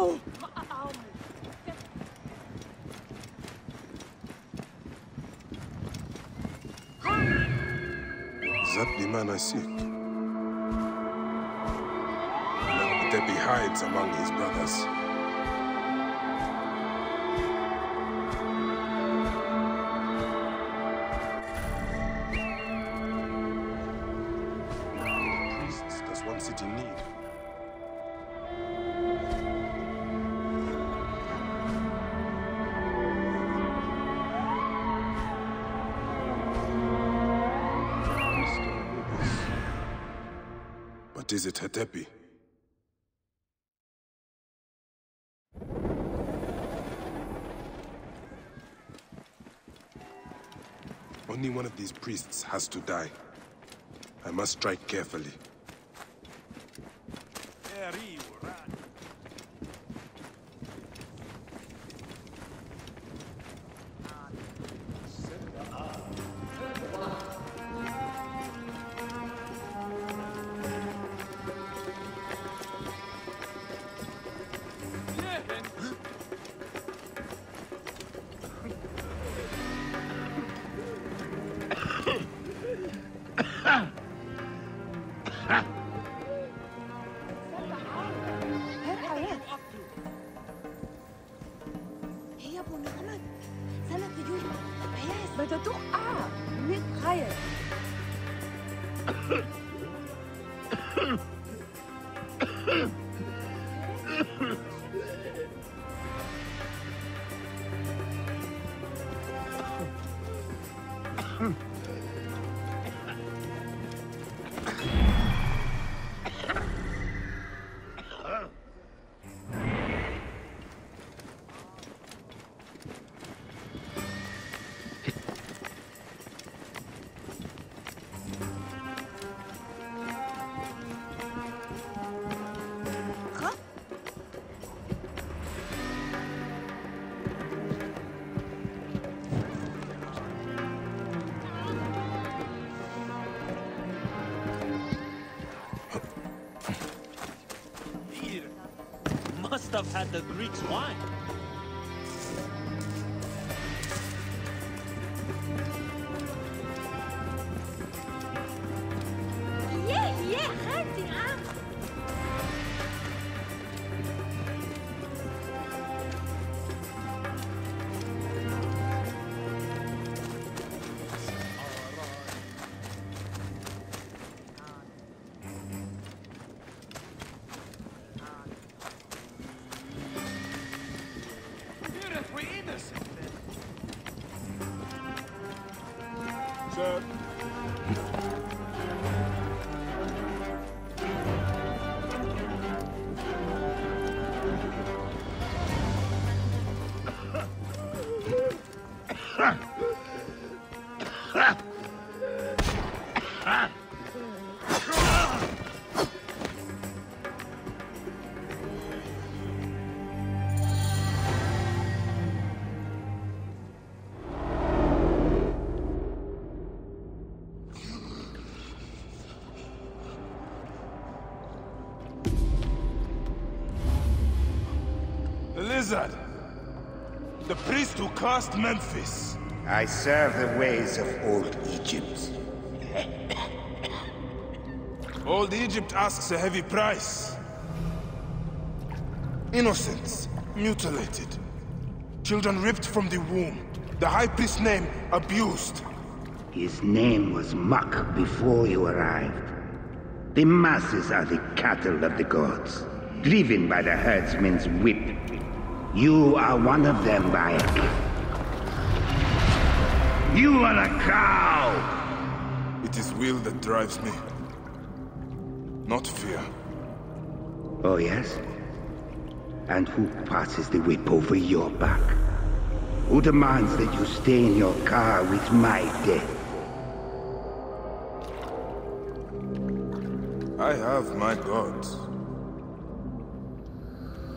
Oh, Is that the man I seek? Debbie hides among his brothers. But is it Hetepi? Only one of these priests has to die. I must strike carefully. Hmm. have had the Greeks wine. set. The. The priest who cursed Memphis. I serve the ways of old Egypt. Old Egypt asks a heavy price. Innocents mutilated. Children ripped from the womb. The high priest's name abused. His name was Muck before you arrived. The masses are the cattle of the gods, driven by the herdsman's whip. You are one of them, Bayek. You are a cow! It is will that drives me. Not fear. Oh, yes? And who passes the whip over your back? Who demands that you stay in your car with my death? I have my gods.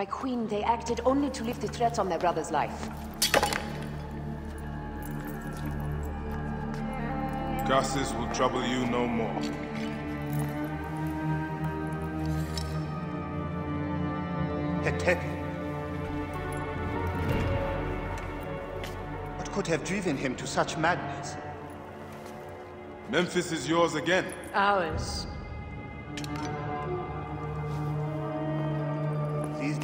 My queen, they acted only to lift the threat on their brother's life. Gases will trouble you no more. Hetepi. What could have driven him to such madness? Memphis is yours again. Ours.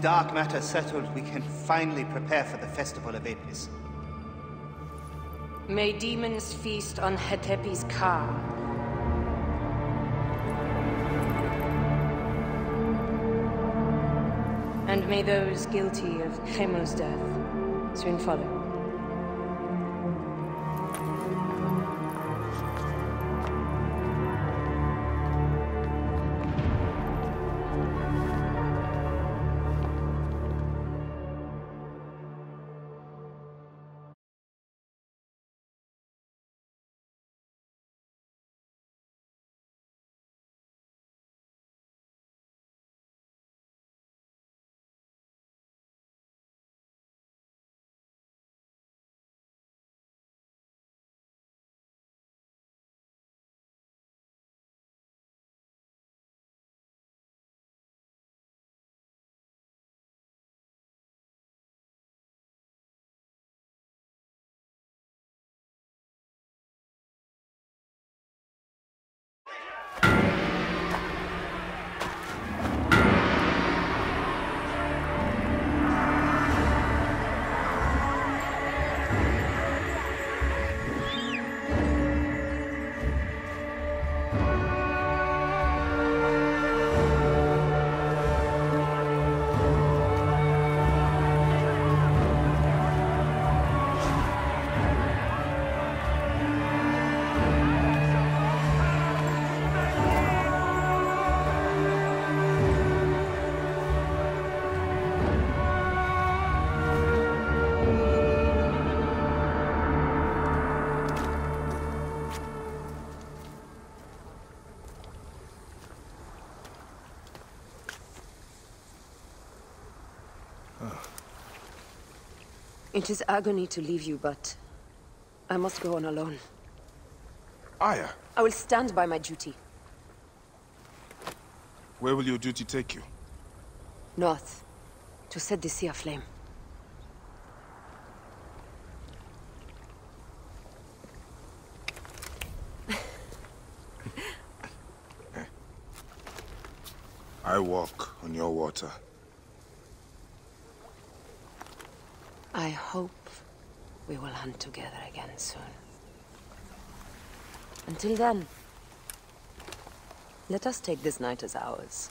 Dark matter settled, we can finally prepare for the festival of Apis. May demons feast on Hetepi's ka. And may those guilty of Khemu's death soon follow. It is agony to leave you, but I must go on alone. Aya, I will stand by my duty. where will your duty take you? North, to set the sea aflame. Eh? I walk on your water. I hope we will hunt together again soon. Until then, let us take this night as ours.